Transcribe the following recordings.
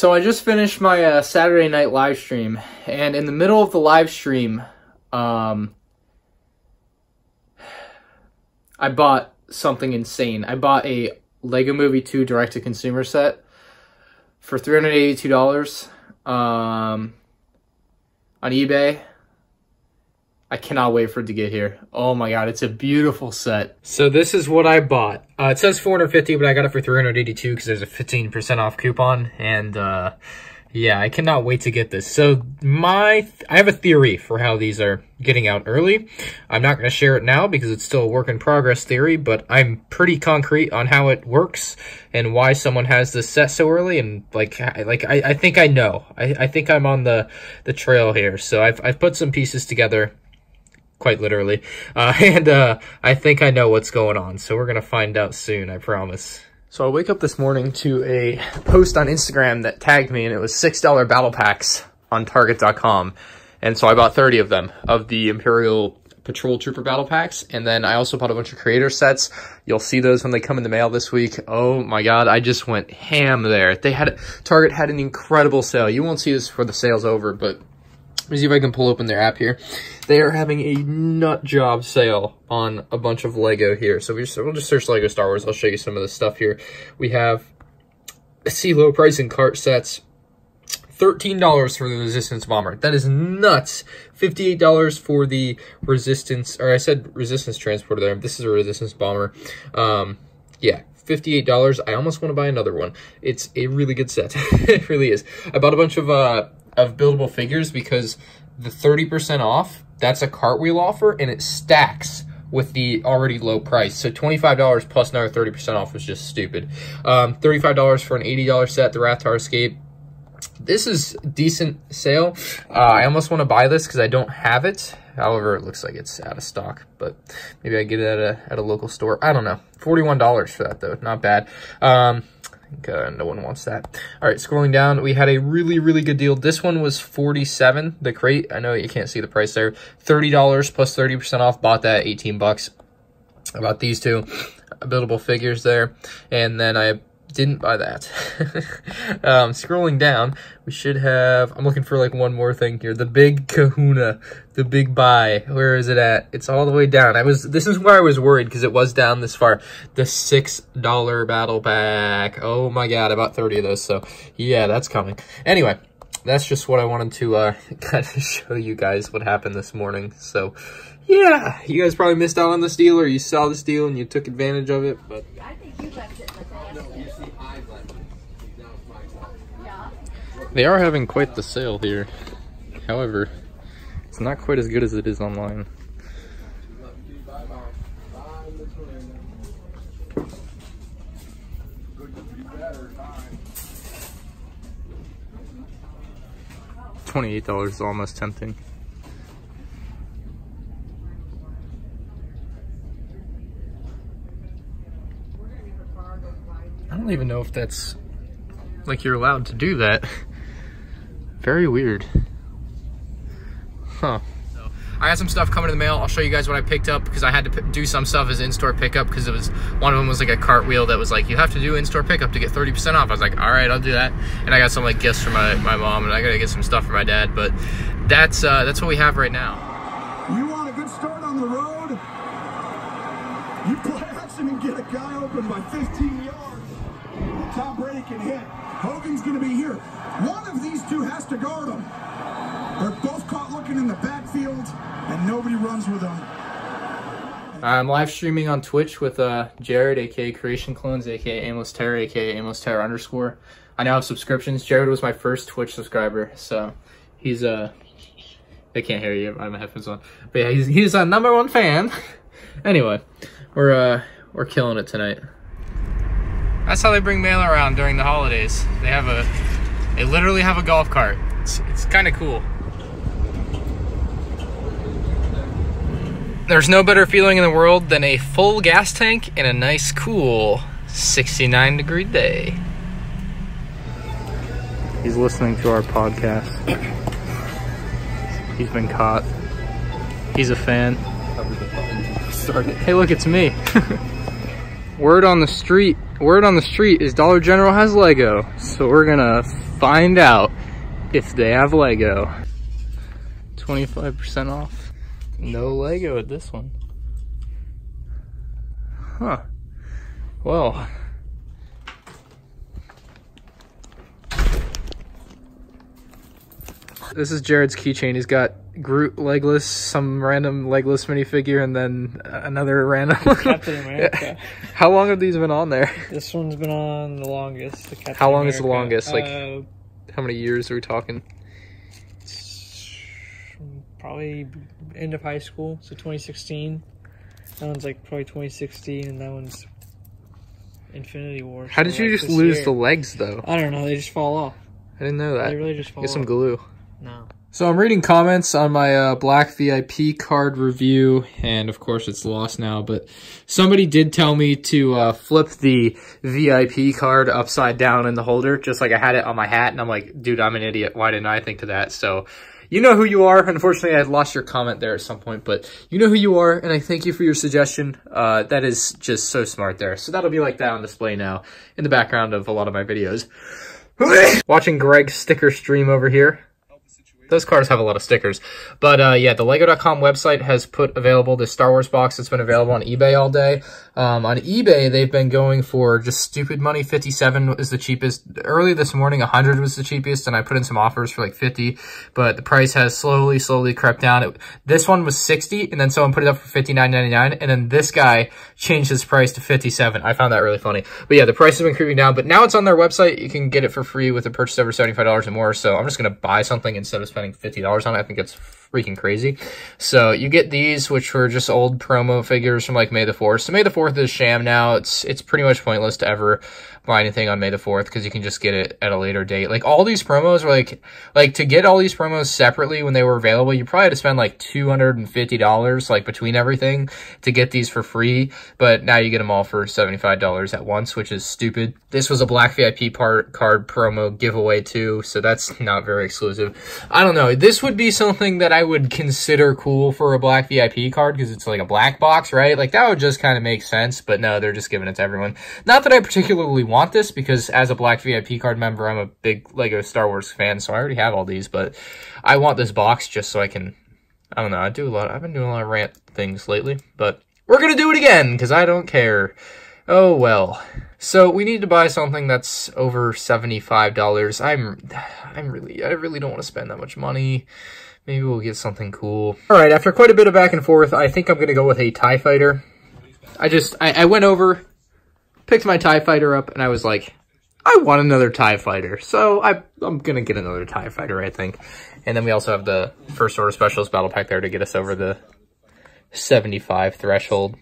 So I just finished my uh, Saturday night live stream, and in the middle of the live stream, um, I bought something insane. I bought a Lego Movie 2 direct-to-consumer set for $382 um, on eBay. I cannot wait for it to get here. Oh my god, it's a beautiful set. So this is what I bought. Uh, it says 450, but I got it for 382 because there's a 15% off coupon. And uh, yeah, I cannot wait to get this. So my, I have a theory for how these are getting out early. I'm not going to share it now because it's still a work in progress theory, but I'm pretty concrete on how it works and why someone has this set so early. And like, like I, I think I know. I, I think I'm on the the trail here. So I've I've put some pieces together quite literally. Uh, and uh, I think I know what's going on. So we're going to find out soon, I promise. So I wake up this morning to a post on Instagram that tagged me and it was $6 battle packs on target.com. And so I bought 30 of them of the Imperial Patrol Trooper battle packs. And then I also bought a bunch of creator sets. You'll see those when they come in the mail this week. Oh my God, I just went ham there. They had, Target had an incredible sale. You won't see this before the sale's over, but let me see if I can pull open their app here. They are having a nut job sale on a bunch of Lego here. So we just, we'll just search Lego Star Wars. I'll show you some of the stuff here. We have, see low price and cart sets. $13 for the Resistance Bomber. That is nuts. $58 for the Resistance, or I said Resistance Transporter there. This is a Resistance Bomber. Um, yeah, $58. I almost want to buy another one. It's a really good set. it really is. I bought a bunch of uh, of buildable figures because the 30% off, that's a cartwheel offer and it stacks with the already low price. So $25 plus another 30% off was just stupid. Um, $35 for an $80 set, the Rathtar Escape. This is decent sale. Uh, I almost want to buy this because I don't have it. However, it looks like it's out of stock, but maybe I get it at a, at a local store. I don't know. $41 for that though, not bad. Um, uh, no one wants that. All right, scrolling down, we had a really, really good deal. This one was 47 the crate. I know you can't see the price there. $30 plus 30% off. Bought that, 18 bucks. About these two buildable figures there. And then I didn't buy that. um, scrolling down, we should have, I'm looking for like one more thing here. The big kahuna, the big buy. Where is it at? It's all the way down. I was, this is where I was worried because it was down this far. The $6 battle pack. Oh my God, about 30 of those. So yeah, that's coming. Anyway, that's just what I wanted to uh, kind of show you guys what happened this morning. So yeah, you guys probably missed out on this deal or you saw this deal and you took advantage of it, but They are having quite the sale here. However, it's not quite as good as it is online. $28 is almost tempting. I don't even know if that's like you're allowed to do that. Very weird. Huh. I got some stuff coming in the mail. I'll show you guys what I picked up because I had to do some stuff as in-store pickup because it was one of them was like a cartwheel that was like you have to do in-store pickup to get 30% off. I was like, all right, I'll do that. And I got some like gifts for my, my mom and I gotta get some stuff for my dad. But that's uh, that's what we have right now. You want a good start on the road? You play action and get a guy open by 15 yards. Tom Brady can hit. Hogan's gonna be here. One of these two has to guard him. They're both caught looking in the backfield, and nobody runs with them. I'm live streaming on Twitch with uh, Jared, aka Creation Clones, aka Aimless Terror, aka Aimless Terror underscore. I now have subscriptions. Jared was my first Twitch subscriber, so he's uh, I can't hear you. I have my headphones on, but yeah, he's he's a number one fan. anyway, we're uh, we're killing it tonight. That's how they bring mail around during the holidays. They have a they literally have a golf cart. It's, it's kind of cool. There's no better feeling in the world than a full gas tank in a nice cool 69 degree day. He's listening to our podcast. He's been caught. He's a fan. Hey, look, it's me. word on the street, word on the street is Dollar General has Lego. So we're gonna find out if they have Lego. 25% off. No Lego at this one. Huh. Well. This is Jared's keychain. He's got Groot legless, some random legless minifigure, and then another random. Captain America. How long have these been on there? This one's been on the longest. The Captain How long is the longest? Like- Uh, How many years are we talking? probably end of high school, so 2016. That one's like probably 2016, and that one's Infinity War. How did you like, just lose year. the legs though? I don't know. They just fall off. I didn't know that. They really just fall Get some glue. No. So I'm reading comments on my uh, Black VIP card review, and of course it's lost now. But somebody did tell me to uh, flip the VIP card upside down in the holder, just like I had it on my hat. And I'm like, dude, I'm an idiot. Why didn't I think of that? So you know who you are. Unfortunately, I lost your comment there at some point, but you know who you are, and I thank you for your suggestion. Uh, that is just so smart there. So that'll be like that on display now in the background of a lot of my videos. Watching Greg's sticker stream over here. Those cards have a lot of stickers. But uh, yeah, the Lego.com website has put available this Star Wars box that's been available on eBay all day. Um, on eBay, they've been going for just stupid money. 57 is the cheapest. Early this morning, 100 was the cheapest, and I put in some offers for like 50. But the price has slowly, slowly crept down. It, this one was 60, and then someone put it up for 59.99, and then this guy changed his price to 57. I found that really funny. But yeah, the price has been creeping down. But now it's on their website. You can get it for free with a purchase over $75 or more. So I'm just going to buy something instead of spending $50 on it. I think it's freaking crazy. So you get these, which were just old promo figures from like May the 4th. So May the 4th is sham now. It's, it's pretty much pointless to ever buy anything on May the 4th because you can just get it at a later date. Like all these promos are like, like to get all these promos separately when they were available, you probably had to spend like $250 like between everything to get these for free. But now you get them all for $75 at once, which is stupid. This was a black VIP part card promo giveaway too. So that's not very exclusive. I don't know. This would be something that I would consider cool for a black VIP card because it's like a black box, right? Like that would just kind of make sense. But no, they're just giving it to everyone. Not that I particularly want this because as a black VIP card member, I'm a big Lego Star Wars fan, so I already have all these. But I want this box just so I can. I don't know. I do a lot. I've been doing a lot of rant things lately, but we're gonna do it again because I don't care. Oh well. So we need to buy something that's over seventy-five dollars. I'm, I'm really, I really don't want to spend that much money. Maybe we'll get something cool. All right. After quite a bit of back and forth, I think I'm gonna go with a Tie Fighter. I just, I, I went over, picked my TIE fighter up, and I was like, I want another TIE fighter. So I, I'm going to get another TIE fighter, I think. And then we also have the First Order Specialist Battle Pack there to get us over the 75 threshold.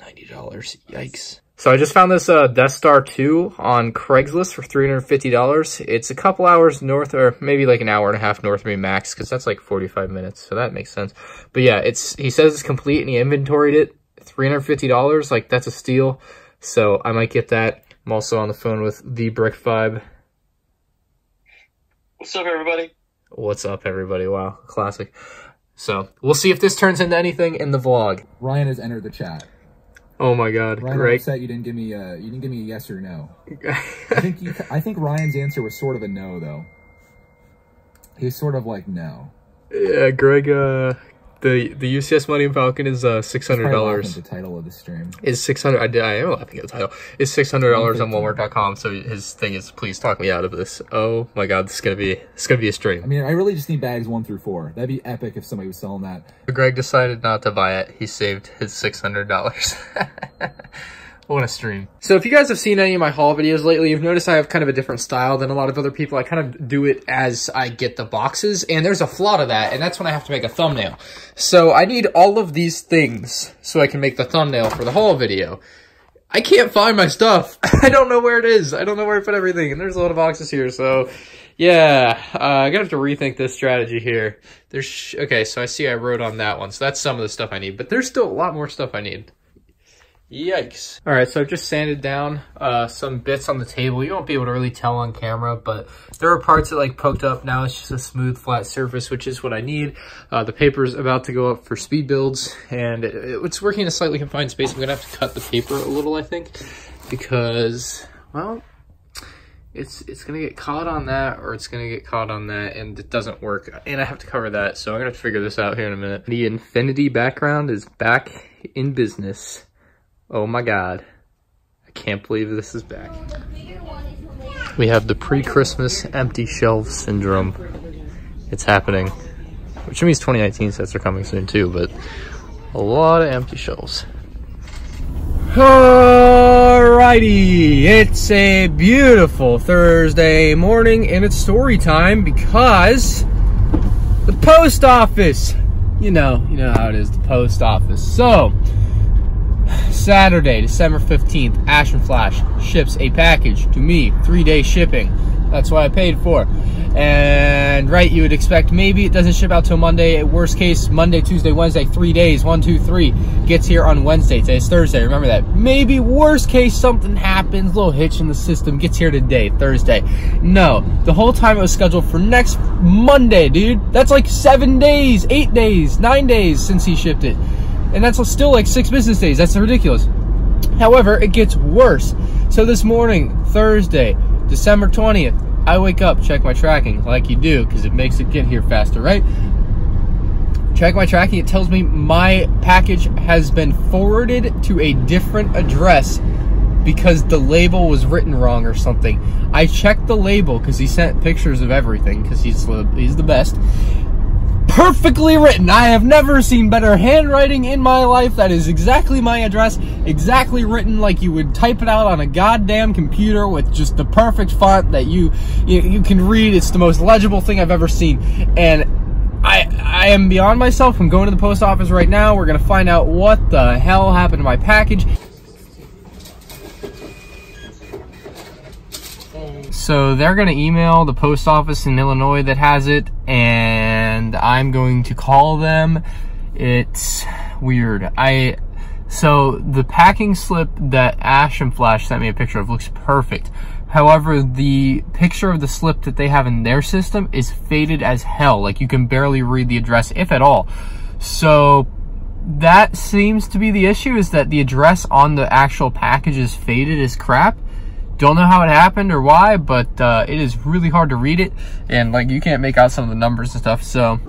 $90. Yikes. So I just found this uh, Death Star 2 on Craigslist for $350. It's a couple hours north, or maybe like an hour and a half north of me max, because that's like 45 minutes, so that makes sense. But yeah, it's he says it's complete, and he inventoried it. $350, like that's a steal. So I might get that. I'm also on the phone with the Brick Vibe. What's up, everybody? What's up, everybody? Wow, classic. So we'll see if this turns into anything in the vlog. Ryan has entered the chat. Oh my God, Ryan, I'm Greg. upset you didn't give me a you didn't give me a yes or no. I think you, I think Ryan's answer was sort of a no though. He's sort of like no. yeah, Greg. Uh, the the UCS Millennium Falcon is uh six hundred dollars. The title of the stream. Is six hundred? I did. I am laughing at the title. Is six hundred dollars on Walmart.com. So his thing is, please talk me out of this. Oh my God, this is gonna be it's gonna be a stream. I mean, I really just need bags one through four. That'd be epic if somebody was selling that. Greg decided not to buy it. He saved his six hundred dollars. What a stream. So if you guys have seen any of my haul videos lately, you've noticed I have kind of a different style than a lot of other people. I kind of do it as I get the boxes, and there's a flaw to that, and that's when I have to make a thumbnail. So I need all of these things so I can make the thumbnail for the haul video. I can't find my stuff. I don't know where it is. I don't know where I put everything, and there's a lot of boxes here, so yeah, uh, I'm gonna have to rethink this strategy here. There's, okay, so I see I wrote on that one, so that's some of the stuff I need, but there's still a lot more stuff I need. Yikes. All right, so I've just sanded down uh, some bits on the table. You won't be able to really tell on camera, but there are parts that like poked up. Now it's just a smooth, flat surface, which is what I need. Uh, the paper's about to go up for speed builds, and it, it's working in a slightly confined space. I'm gonna have to cut the paper a little, I think, because, well, it's it's gonna get caught on that or it's gonna get caught on that and it doesn't work and I have to cover that so I'm gonna figure this out here in a minute. The infinity background is back in business. Oh my god. I can't believe this is back. We have the pre-Christmas empty shelf syndrome. It's happening. Which means 2019 sets are coming soon too, but a lot of empty shelves. Alrighty, it's a beautiful Thursday morning and it's story time because the post office. You know, you know how it is, the post office. So, Saturday, December 15th, Ashton Flash ships a package to me, three day shipping. That's what I paid for. And right, you would expect maybe it doesn't ship out till Monday. Worst case, Monday, Tuesday, Wednesday, three days, one, two, three. Gets here on Wednesday. Today's Thursday. Remember that. Maybe worst case, something happens, little hitch in the system. Gets here today, Thursday. No, the whole time it was scheduled for next Monday, dude. That's like seven days, eight days, nine days since he shipped it. And that's still like six business days. That's ridiculous. However, it gets worse. So this morning, Thursday, December 20th, I wake up, check my tracking like you do because it makes it get here faster, right? Check my tracking, it tells me my package has been forwarded to a different address because the label was written wrong or something. I checked the label because he sent pictures of everything because he's, he's the best perfectly written. I have never seen better handwriting in my life. That is exactly my address, exactly written like you would type it out on a goddamn computer with just the perfect font that you you, you can read. It's the most legible thing I've ever seen. And I I am beyond myself. I'm going to the post office right now. We're going to find out what the hell happened to my package. So they're going to email the post office in Illinois that has it, and I'm going to call them. It's weird. I so the packing slip that Ash and Flash sent me a picture of looks perfect. However, the picture of the slip that they have in their system is faded as hell. Like you can barely read the address, if at all. So that seems to be the issue is that the address on the actual package is faded as crap. Don't know how it happened or why, but uh, it is really hard to read it. And like you can't make out some of the numbers and stuff. So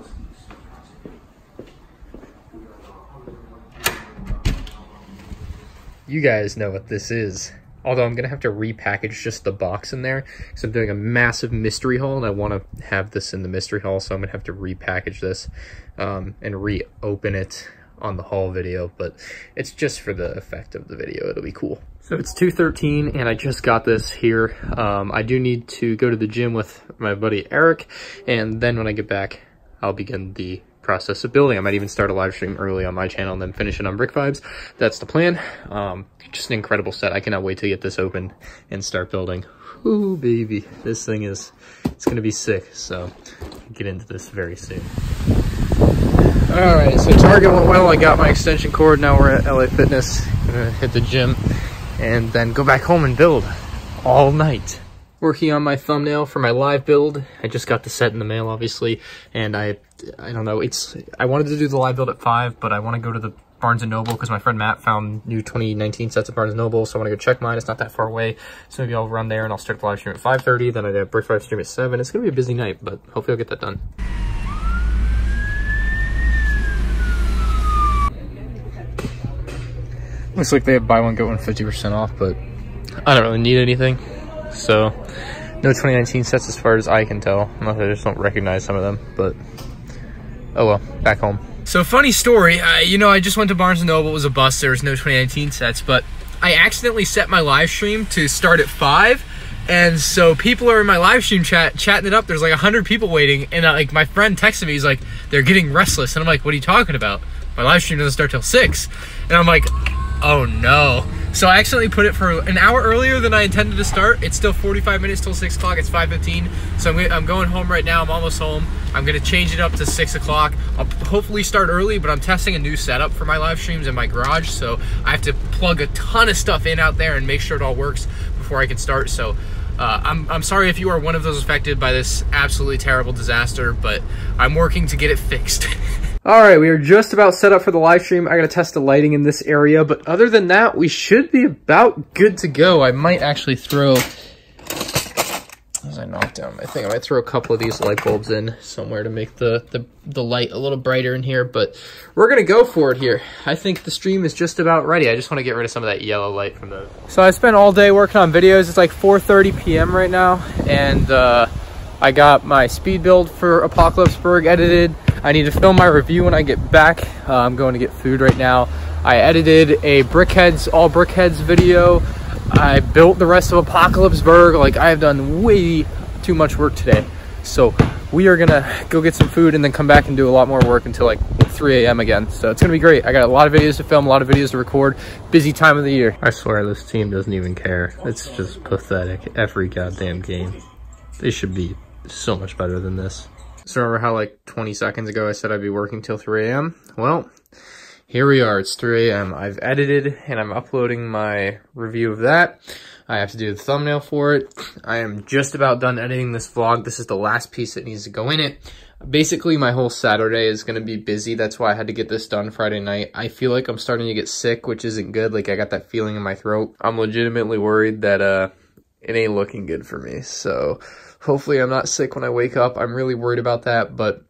you guys know what this is. Although I'm going to have to repackage just the box in there because I'm doing a massive mystery haul and I want to have this in the mystery haul. So I'm going to have to repackage this um, and reopen it on the haul video, but it's just for the effect of the video. It'll be cool. So it's 2.13 and I just got this here. Um, I do need to go to the gym with my buddy Eric and then when I get back, I'll begin the process of building. I might even start a live stream early on my channel and then finish it on Brick Vibes. That's the plan. Um, just an incredible set. I cannot wait to get this open and start building. Ooh, baby. This thing is, it's going to be sick. So get into this very soon. All right, so Target went well. I got my extension cord. Now we're at LA Fitness. Gonna hit the gym and then go back home and build all night working on my thumbnail for my live build. I just got the set in the mail, obviously, and I, I don't know, it's, I wanted to do the live build at 5, but I want to go to the Barnes & Noble because my friend Matt found new 2019 sets at Barnes & Noble, so I want to go check mine. It's not that far away, so maybe I'll run there and I'll start the live stream at 5.30, then I have Brick Vibe stream at 7. It's going to be a busy night, but hopefully I'll get that done. Looks like they have buy one, get one 50% off, but I don't really need anything. So, no 2019 sets as far as I can tell. Unless I just don't recognize some of them, but oh well, back home. So funny story, uh, you know, I just went to Barnes & Noble, it was a bust, there was no 2019 sets, but I accidentally set my live stream to start at 5, and so people are in my live stream chat, chatting it up, there's like 100 people waiting, and uh, like my friend texted me, he's like, they're getting restless, and I'm like, what are you talking about? My live stream doesn't start till 6, and I'm like, oh no. So I accidentally put it for an hour earlier than I intended to start. It's still 45 minutes till 6 o'clock. It's 5.15. So I'm, I'm going home right now. I'm almost home. I'm going to change it up to 6 o'clock. I'll hopefully start early, but I'm testing a new setup for my live streams in my garage. So I have to plug a ton of stuff in out there and make sure it all works before I can start. So uh, I'm, I'm sorry if you are one of those affected by this absolutely terrible disaster, but I'm working to get it fixed. All right, we are just about set up for the live stream. I gotta test the lighting in this area, but other than that, we should be about good to go. I might actually throw as I knock down my thing. I might throw a couple of these light bulbs in somewhere to make the, the, the light a little brighter in here, but we're gonna go for it here. I think the stream is just about ready. I just wanna get rid of some of that yellow light from the... So I spent all day working on videos. It's like 4.30 p.m. right now, and uh, I got my speed build for Apocalypseburg edited. I need to film my review when I get back. Uh, I'm going to get food right now. I edited a Brickheads, all Brickheads video. I built the rest of Apocalypseburg. Like I have done way too much work today. So we are gonna go get some food and then come back and do a lot more work until like 3 a.m. again. So it's gonna be great. I got a lot of videos to film, a lot of videos to record. Busy time of the year. I swear this team doesn't even care. It's just pathetic every goddamn game. They should be so much better than this. So remember how like 20 seconds ago I said I'd be working till 3 a.m.? Well, here we are, it's 3 a.m. I've edited and I'm uploading my review of that. I have to do the thumbnail for it. I am just about done editing this vlog. This is the last piece that needs to go in it. Basically, my whole Saturday is going to be busy. That's why I had to get this done Friday night. I feel like I'm starting to get sick, which isn't good. Like, I got that feeling in my throat. I'm legitimately worried that uh, it ain't looking good for me. So, hopefully I'm not sick when I wake up. I'm really worried about that, but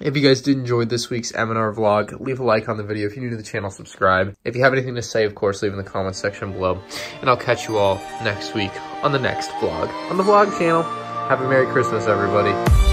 if you guys did enjoy this week's M&R vlog, leave a like on the video. If you're new to the channel, subscribe. If you have anything to say, of course, leave in the comments section below. And I'll catch you all next week on the next vlog on the vlog channel. Have a Merry Christmas, everybody.